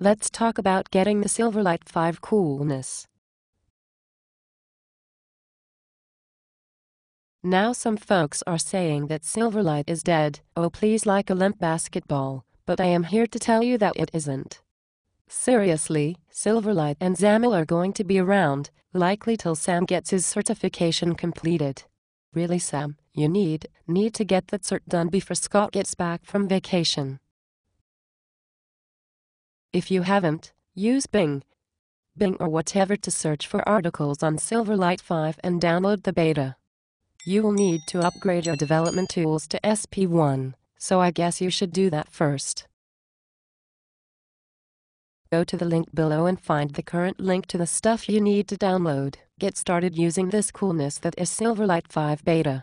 let's talk about getting the Silverlight 5 coolness. Now some folks are saying that Silverlight is dead, oh please like a limp basketball, but I am here to tell you that it isn't. Seriously, Silverlight and XAML are going to be around, likely till Sam gets his certification completed. Really Sam, you need, need to get that cert done before Scott gets back from vacation. If you haven't, use Bing. Bing or whatever to search for articles on Silverlight 5 and download the beta. You will need to upgrade your development tools to SP1, so I guess you should do that first. Go to the link below and find the current link to the stuff you need to download. Get started using this coolness that is Silverlight 5 beta.